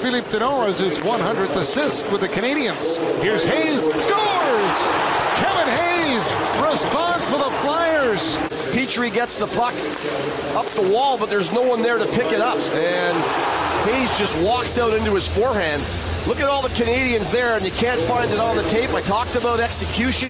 Philippe Danault as his 100th assist with the Canadiens. Here's Hayes, scores! Kevin Hayes responds for the Flyers. Petry gets the puck up the wall, but there's no one there to pick it up. And Hayes just walks out into his forehand. Look at all the Canadiens there, and you can't find it on the tape. I talked about execution.